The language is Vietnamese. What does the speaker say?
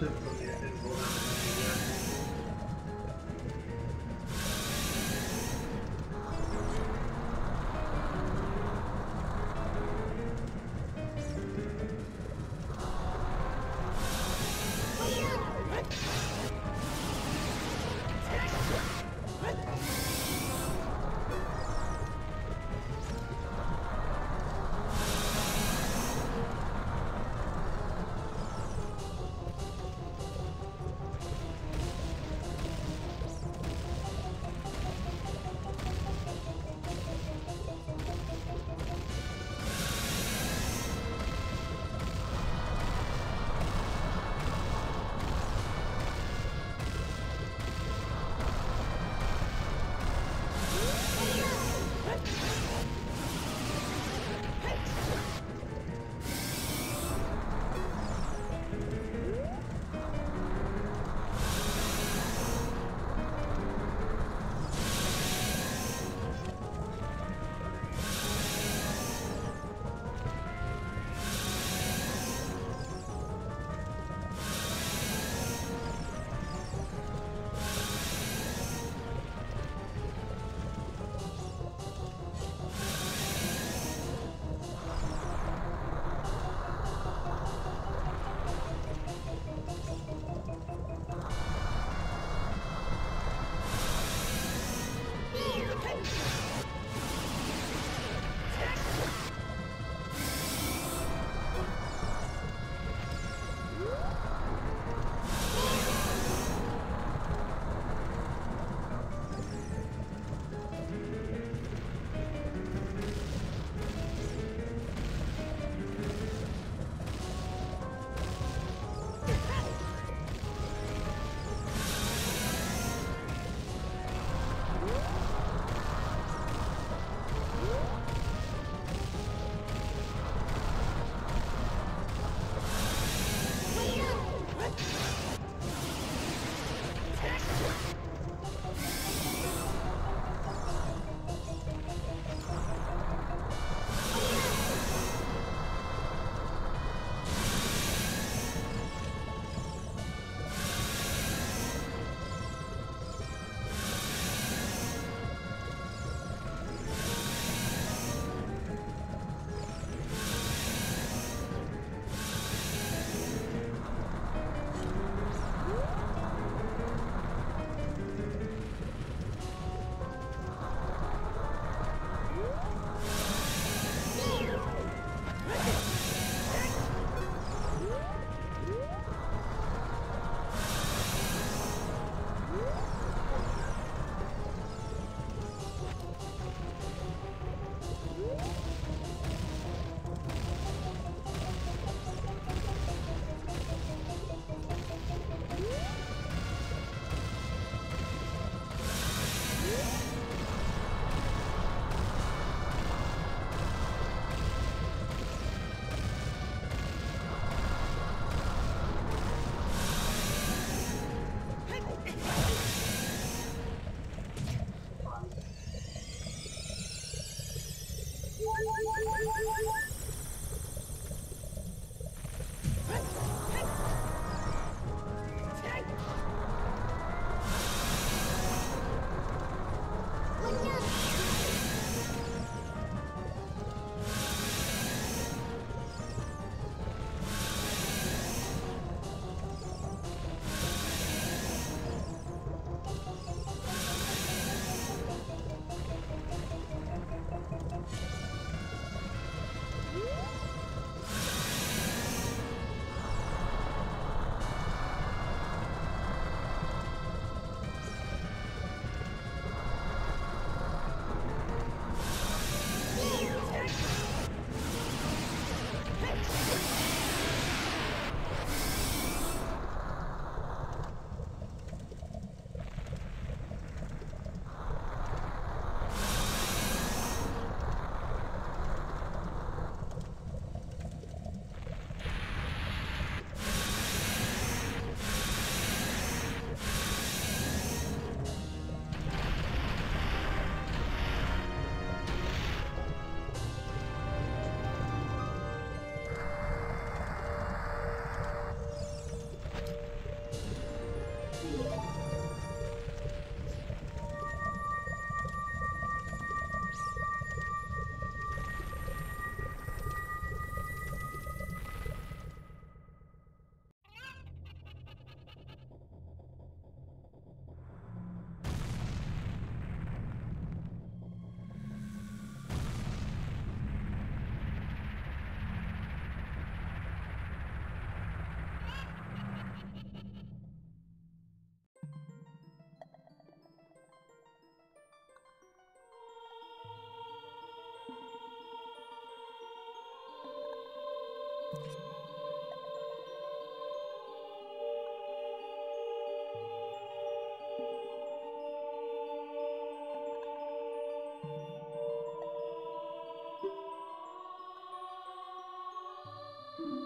to protect the border. Mm-hmm.